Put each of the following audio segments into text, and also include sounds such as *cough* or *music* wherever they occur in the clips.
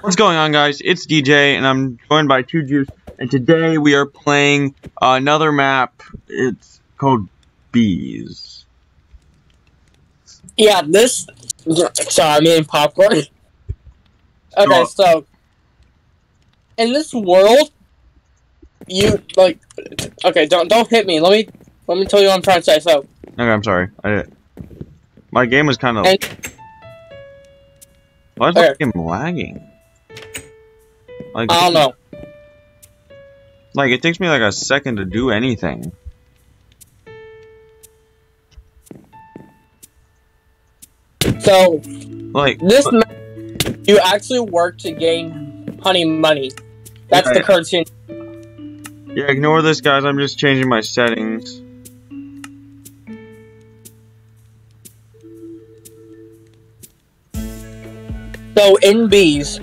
What's going on, guys? It's DJ, and I'm joined by Two Juice, and today we are playing another map. It's called Bees. Yeah, this. Sorry, I'm eating popcorn. Okay, so in this world, you like. Okay, don't don't hit me. Let me let me tell you what I'm trying to say. So, Okay, I'm sorry. I my game was kind of. Why is Okay. game lagging? Like, I don't know. Like it takes me like a second to do anything. So Like this, you actually work to gain honey money. That's the Right. currency. Yeah, ignore this, guys. I'm just changing my settings. So in bees,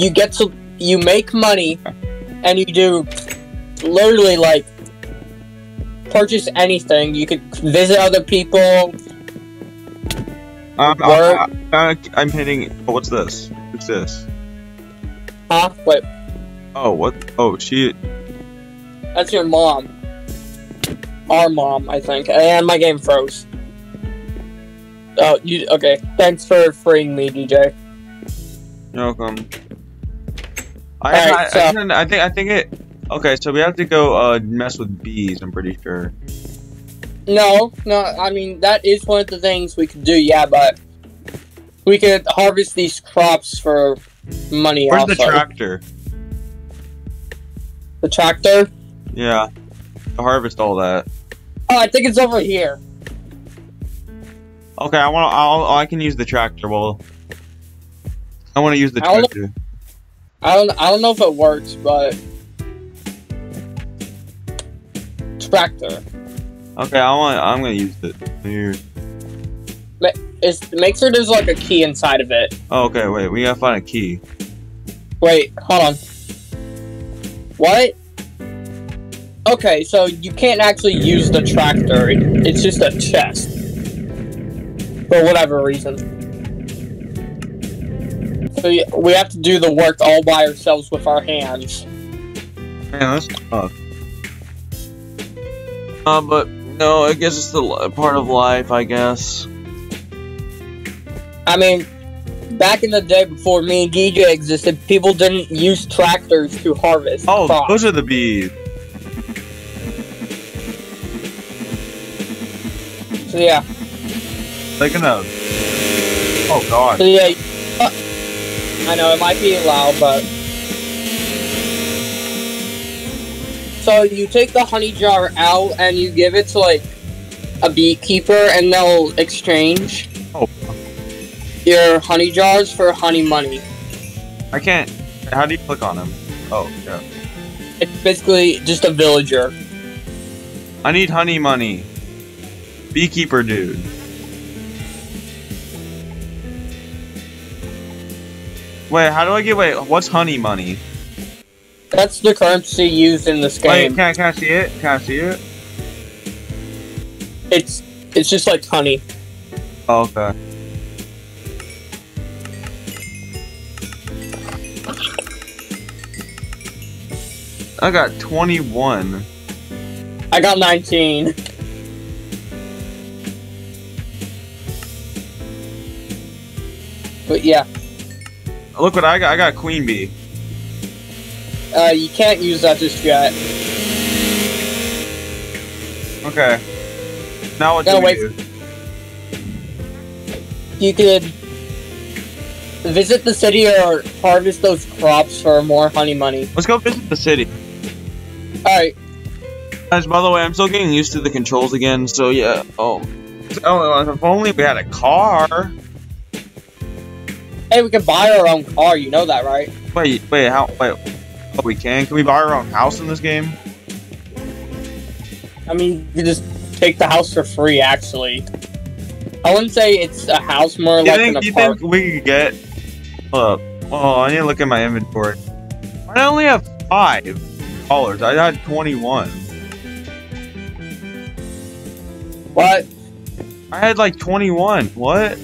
you get to you make money, and you do literally like purchase anything. You could visit other people. Um, Word. I, I'm hitting. Oh, what's this? What's this? Huh? Wait, Oh, what? Oh, she. that's your mom. Our mom, I think. And my game froze. Oh, you okay? Thanks for freeing me, DJ. You're welcome. I, Alright, I, so- I, I think I think it. Okay, so we have to go uh mess with bees. I'm pretty sure. No, no. I mean that is one of the things we could do. Yeah, but we could harvest these crops for money. Where's also. the tractor? The tractor? Yeah, to harvest all that. Oh, I think it's over here. Okay, I want. I'll. I can use the tractor. Well, I want to use the tractor. I don't. I don't know if it works, but tractor. Okay, I want. I'm gonna use it. Here. Is make sure there's like a key inside of it. Oh, okay, wait. We gotta find a key. Wait, hold on. What? Okay, so you can't actually use the tractor. It's just a chest. For whatever reason. We have to do the work all by ourselves with our hands. Man, that's tough. Uh, but no, I guess it's the part of life. I guess. I mean, back in the day before me and DJ existed, people didn't use tractors to harvest Oh, crops. those are the bees. So yeah, Like enough. Oh God. so yeah. I know it might be loud, but so you take the honey jar out and you give it to like a beekeeper, and they'll exchange Oh, your honey jars for honey money. I can't. How do you click on them? Oh, yeah. It's basically just a villager. I need honey money. Beekeeper dude. Wait, how do I get? Wait, what's honey money? That's the currency used in this game. Wait, can I, can I see it? Can I see it? It's it's just like honey. Oh, okay. I got 21. I got 19. But yeah, Look what I got. I got queen bee. uh, you can't use that just yet. Okay. Now what do Gotta we wait do? You could visit the city or harvest those crops for more honey money. Let's go visit the city. Alright, Guys, by the way, I'm still getting used to the controls again, so yeah. Oh. Oh, if only we had a car. Hey, we can buy our own car, you know that, right? Wait, wait, how? Wait. Oh, we can? Can we buy our own house in this game? I mean, you just take the house for free, actually. I wouldn't say it's a house, more you like think, an do you apartment. think we could get. Hold up. Oh, I need to look at my inventory. I only have five dollars. I had 21. What? I had like 21. What?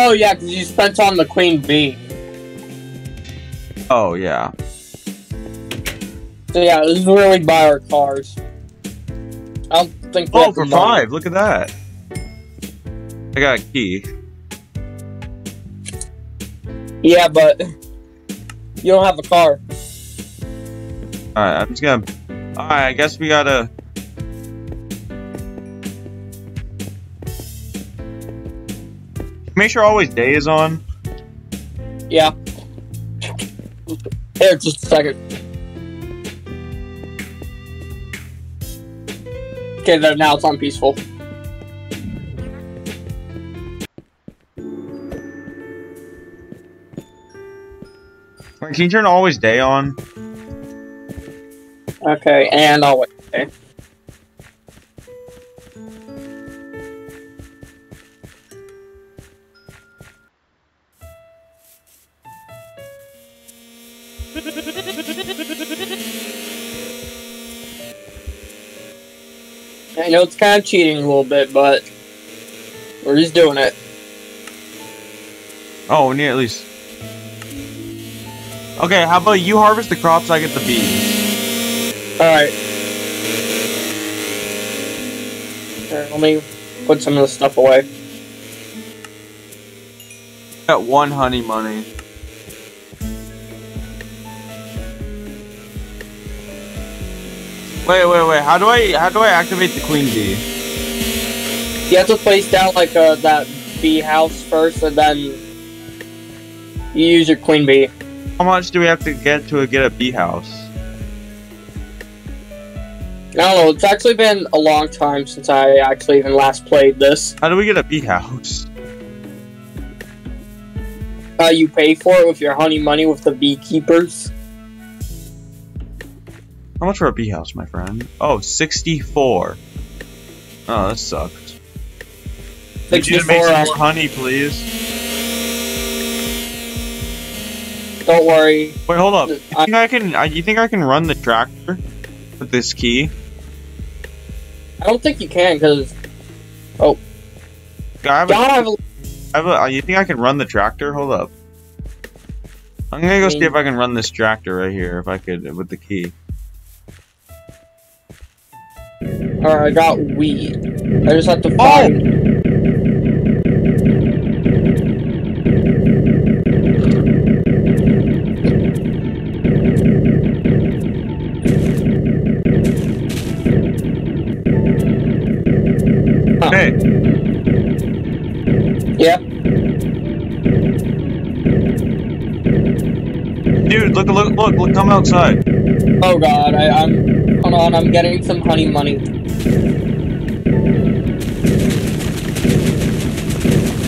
Oh yeah, because you spent on the queen bee. Oh yeah. So yeah, this is where we buy our cars. I don't think. Oh, for five. Look at that. I got a key. Yeah, but *laughs* you don't have a car. Alright, I'm just gonna. Alright, I guess we gotta. Make sure always day is on. Yeah. Here, just a second. Okay, now it's on peaceful. Wait, Can you turn always day on? Okay, and I'll wait. Okay. Know it's kind of cheating a little bit, but we're just doing it. Oh, we need at least. Okay, how about you harvest the crops, I get the bees. Alright. Let me put some of the stuff away. Got one honey money. Wait, wait, wait. How do I how do I activate the queen bee? You have to place down like uh, that bee house first, and then you use your queen bee. How much do we have to get to get a bee house? I don't know. It's actually been a long time since I actually even last played this. How do we get a bee house? Uh, you pay for it with your honey money with the beekeepers. How much for a bee house, my friend? Oh, 64. Oh, that sucks. Could you make some more honey, please? Don't worry. Wait, hold up. You I- think I can? I, you think I can run the tractor with this key? I don't think you can because oh, I have a, y'all have a I have a, uh, you think I can run the tractor? Hold up. I'm gonna go I see if I can run this tractor right here, if I could, with the key. Alright, I got weed. I just have to Oh! find. Huh. Hey, Yeah. dude, look, look, look, look, come outside. Oh god, I, I'm. Hold on, I'm getting some honey money.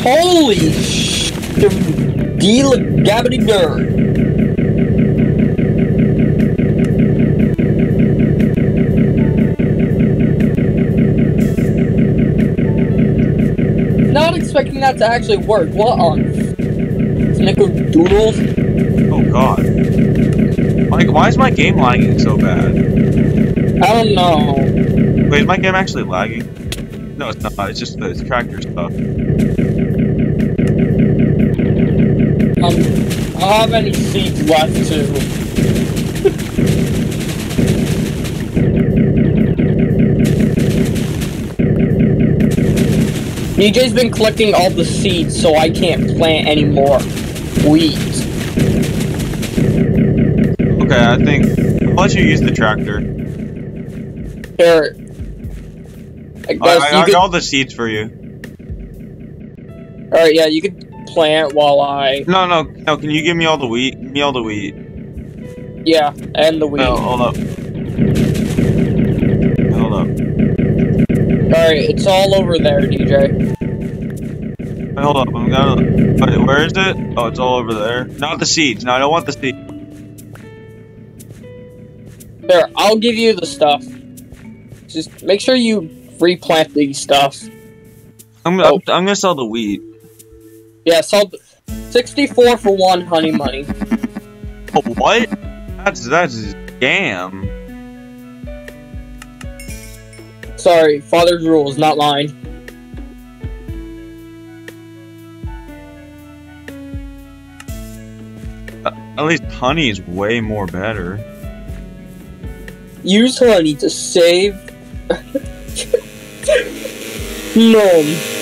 Holy sh! Deal gabbity dirt. Not expecting that to actually work. What on snickerdoodles? Oh god. Like, why is my game lagging so bad? I don't know. Wait, is my game actually lagging? No, it's not. It's just the tractor stuff. Um, I don't have any seeds left to. DJ's been collecting all the seeds, so I can't plant any more wheat. Okay, I think let you use the tractor. Here, I guess I, you I could. got all the seeds for you. All right, yeah, you could plant while I. No, no, no. Can you give me all the wheat? Give me all the wheat. Yeah, and the wheat. No, hold up. Hold up. All right, it's all over there, DJ. Wait, hold up. I'm gonna. Wait, where is it? Oh, it's all over there. Not the seeds. No, I don't want the seeds. There, I'll give you the stuff. Just make sure you replant these stuff. I'm, Oh. I'm, I'm gonna sell the wheat. Yeah, sold 64 for one honey money. Oh, what? That's that's damn. Sorry, father's rules, not lying. Uh, at least honey is way more better. Use honey to save. *laughs* no.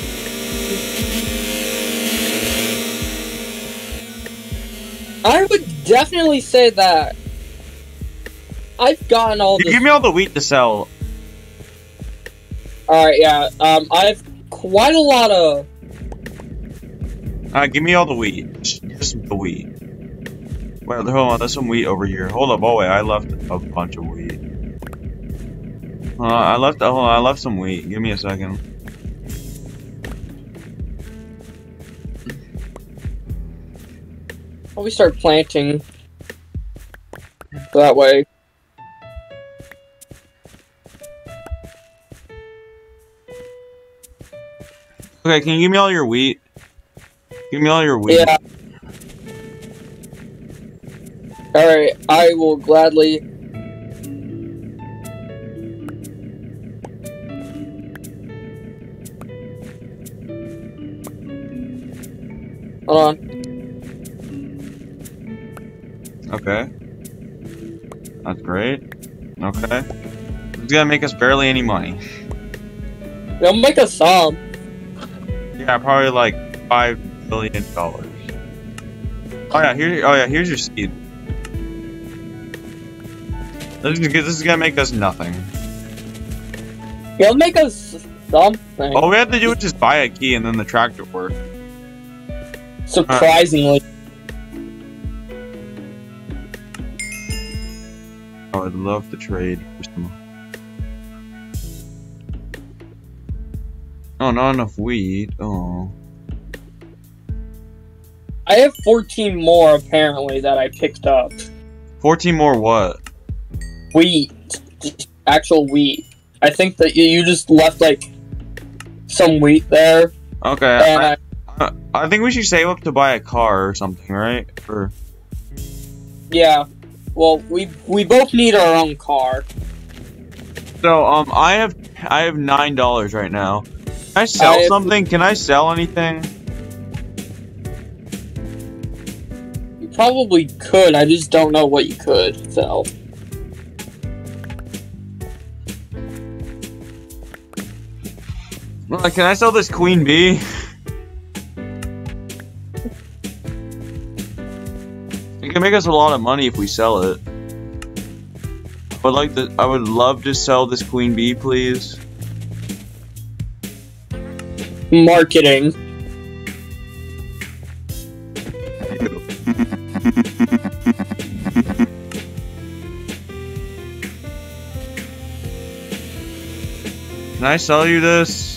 I would definitely say that I've gotten all You give me all the wheat to sell. All right, yeah. Um, I've quite a lot of. Uh, give me all the wheat. Just the wheat. Wait, hold on. There's some wheat over here. Hold up. Oh wait, I left a bunch of wheat. Uh, I left. Hold on. I left some wheat. Give me a second. We start planting. That way. Okay, can you give me all your wheat? Give me all your wheat. Yeah. Alright, I will gladly. Hold on. Okay. That's great. Okay. It's gonna make us barely any money. They'll make us some. Yeah, probably like five billion dollars. Oh yeah, here. Oh yeah, here's your seed. This is, this is gonna make us nothing. It'll make us something. All we have to do is just buy a key and then the tractor works. Surprisingly. I'd love to trade for some. Oh, not enough wheat. Oh. I have 14 more apparently that I picked up. 14 more what? Wheat. Actual wheat. I think that you, just left like some wheat there. Okay. I, I, I think we should save up to buy a car or something, right? Or yeah. Well, we we both need our own car. so um I have I have nine dollars right now. Can I sell I have- something? Can I sell anything? You probably could. I just don't know what you could sell. Well, Can I sell this queen bee? *laughs* can make us a lot of money if we sell it. But like the, I would love to sell this queen bee, please. Marketing. Can I sell you this?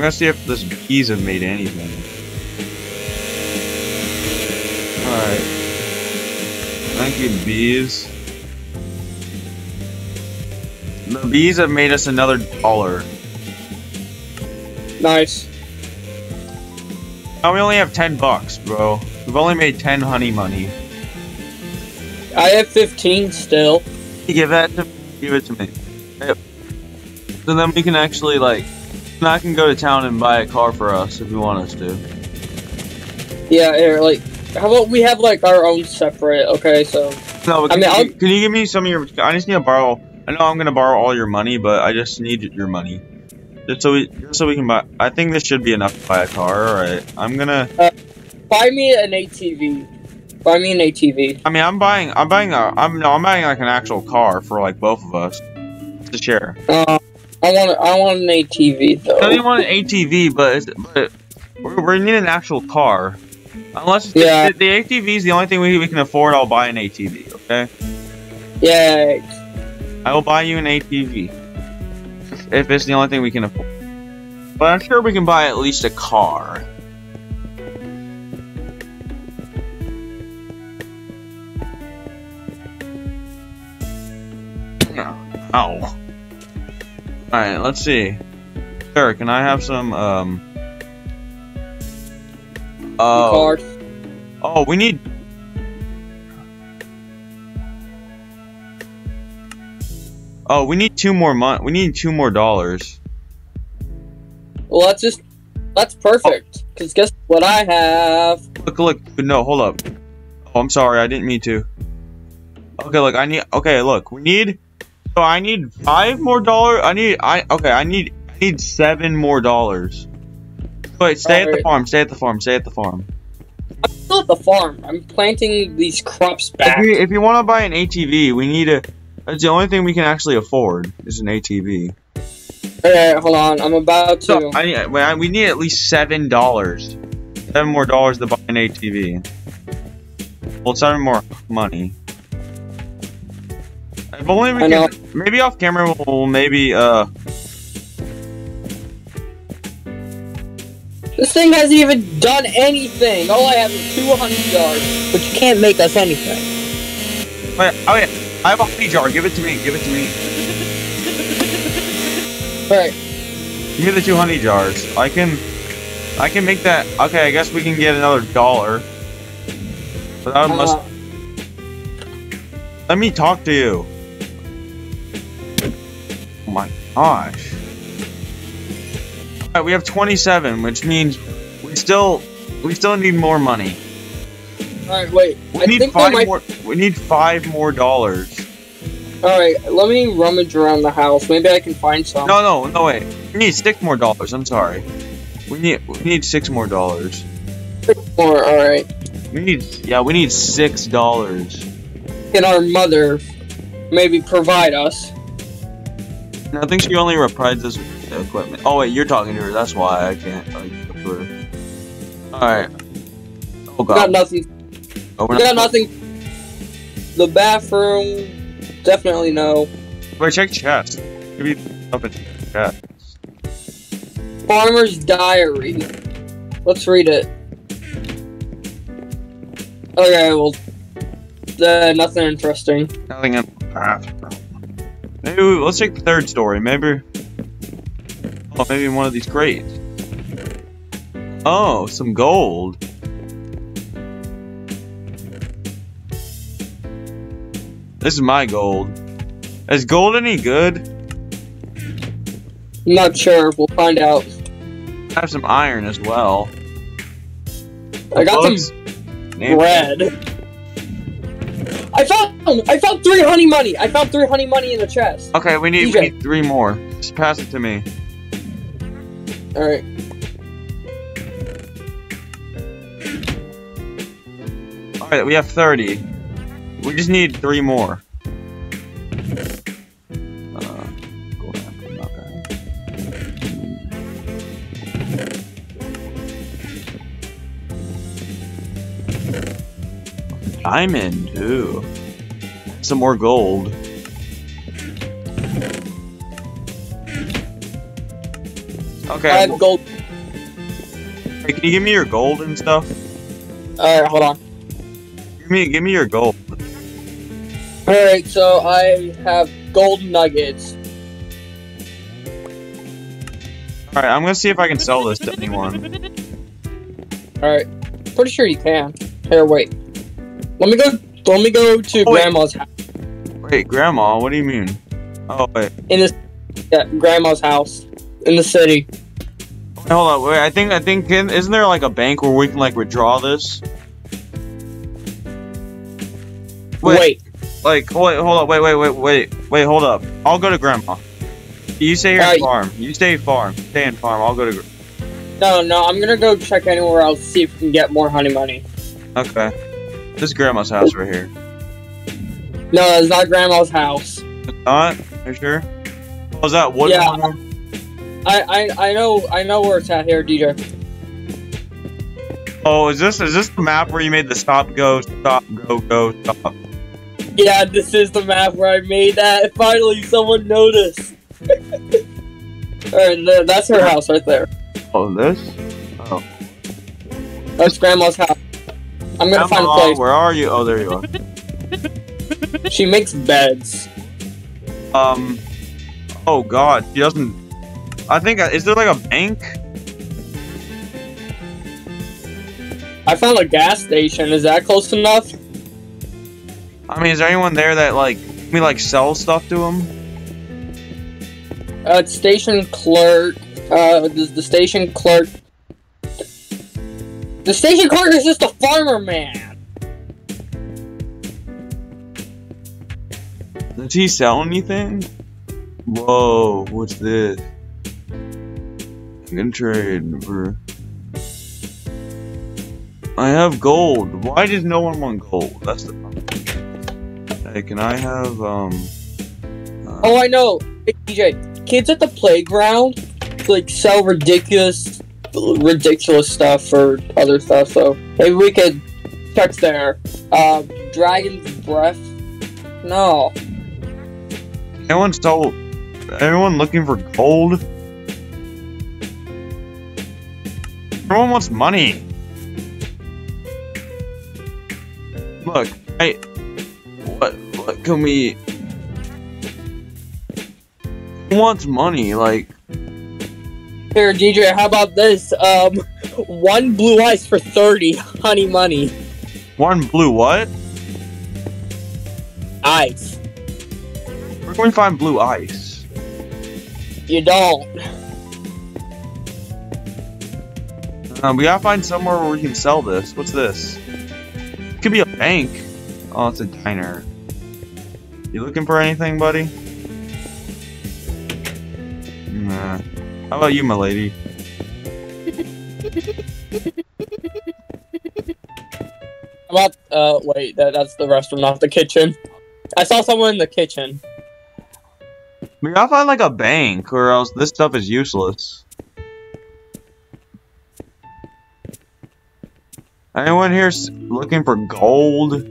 I'm gonna see if this bees have made anything. Alright. Thank you, bees. The bees have made us another dollar. Nice. Now we only have 10 bucks, bro. We've only made 10 honey money. I have 15 still. Give that to give it to me. Yep. So then we can actually like then I can go to town and buy a car for us if you want us to. Yeah, here, like, how about we have like our own separate? Okay, so No, I can, mean, you, I'll- can you give me some of your I just need to borrow I know I'm gonna borrow all your money, but I just need your money. Just so we just so we can buy I think this should be enough to buy a car, alright. I'm gonna buy me an ATV. Buy me an ATV. I mean I'm buying I'm buying a I'm no I'm buying like an actual car for like both of us to share. Uh, I want I want an ATV though. Even want an ATV, but it's, but we're, we need an actual car. Unless Yeah. the, the ATV is the only thing we, we can afford, I'll buy an ATV. Okay, Yeah, I will buy you an ATV if it's the only thing we can afford. But I'm sure we can buy at least a car. Ow. Alright, let's see. Sir, can I have some, um... Oh, card. oh, we need... Oh, we need two more mon- We need two more dollars. Well, that's just that's perfect. Cause guess what I have? Look, look. No, hold up. Oh, I'm sorry. I didn't mean to. Okay, look. I need. Okay, look. We need. So I need five more dollars. I need. I okay. I need. I need seven more dollars. Wait. Stay at the farm. Stay at the farm. Stay at the farm. I'm still at the farm. I'm planting these crops If back. you, if you want to buy an ATV, we need a. That's the only thing we can actually afford is an ATV. Okay, hold on. I'm about to. So I, I- we need at least seven dollars. Seven more dollars to buy an ATV. Well, seven more money. If only we can. Maybe off camera, we'll maybe uh. This thing hasn't even done anything. All I have is two hundred dollars, but you can't make us anything. Wait, oh yeah, I have a honey jar. Give it to me. Give it to me. Alright, Give me the two honey jars. I can. I can make that. Okay, I guess we can get another dollar. But that must. uh, Let me talk to you. Gosh. Alright, we have 27, which means we still we still need more money. alright, wait. We I need think five might. more we need five more dollars. Alright, let me rummage around the house. Maybe I can find some. No no no wait. We need six more dollars, I'm sorry. We need we need six more dollars. Six More, alright. We need yeah, we need six dollars. Can our mother maybe provide us? I think she only provides us the equipment. Oh wait, you're talking to her, that's why I can't like talk to her. Alright. Oh god. We got nothing. Oh, we're We got nothing. The bathroom, definitely no. Wait, check chest. Maybe up in chest. Farmer's Diary. Let's read it. Okay, well, uh, nothing interesting. Nothing in the bathroom. Maybe we, let's take the third story. Maybe. Oh, maybe in one of these crates. Oh, some gold. This is my gold. Is gold any good? I'm not sure. We'll find out. I have some iron as well. I got some bread. I found I found three honey money. I found three honey money in the chest. Okay, we need, we need three more. Just pass it to me. All right. Alright, we have 30. We just need three more. Uh, gold apple, not bad. Diamond, ooh. Some more gold. I Okay, have gold. hey, can you give me your gold and stuff? All right, hold on. Give me, give me your gold. All right, so I have gold nuggets. Alright, I'm gonna see if I can sell this to anyone. All right, pretty sure you can. Here, wait. Let me go. Let me go to Oh, wait. grandma's house. Wait, Grandma, what do you mean? Oh, wait. In this, yeah, grandma's house in the city. Wait, hold on, wait, I think, I think, can, isn't there like a bank where we can like withdraw this? Wait. Like, wait, hold up, wait, wait, wait, wait, wait, hold up. I'll go to Grandma. You stay here and farm. You stay farm. Stay in farm. I'll go to. No, no, I'm gonna go check anywhere else see if we can get more honey money. Okay. This is Grandma's house right here. No, it's not grandma's house. It's not? Are you sure? Oh, Was that wood? Yeah. I, I, I know, I know where it's at here, DJ. Oh, is this is this the map where you made the stop, go, stop, go, go, stop? Yeah, this is the map where I made that. Finally, someone noticed. *laughs* Alright, that's her house right there. Oh, this? Oh. That's grandma's house. I'm gonna find a place. Where are you? Oh, there you are. *laughs* She makes beds. Um. Oh God, she doesn't. I think is there like a bank? I found a gas station. Is that close enough? I mean, is there anyone there that like we like sell stuff to them? uh, station clerk. Uh, the, the station clerk. The station clerk is just a farmer man. Does he sell anything? Whoa, what's this? I can trade for. I have gold. Why does no one want gold? That's the problem. Hey, can I have um? uh, Oh, I know. Hey, DJ, kids at the playground like sell ridiculous, ridiculous stuff for other stuff. So maybe we could check there. Uh, Dragon's Breath. No. Anyone stole? Anyone looking for gold? Everyone wants money. Look, I. What? What can we? Who wants money? Like, Here, DJ. How about this? Um, one blue ice for thirty. Honey money. one blue what? Ice. Where can we find blue ice? You don't. Um, we gotta find somewhere where we can sell this. What's this? Could be a bank. Oh, it's a diner. You looking for anything, buddy? Nah. How about you, my lady? How about uh wait, that, that's the restroom, not the kitchen. I saw someone in the kitchen. We gotta find like a bank, or else this stuff is useless. Anyone here looking for gold?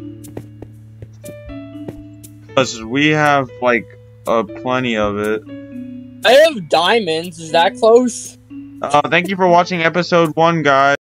Because we have like uh, plenty of it. I have diamonds. Is that close? Uh, thank you for watching episode one, guys.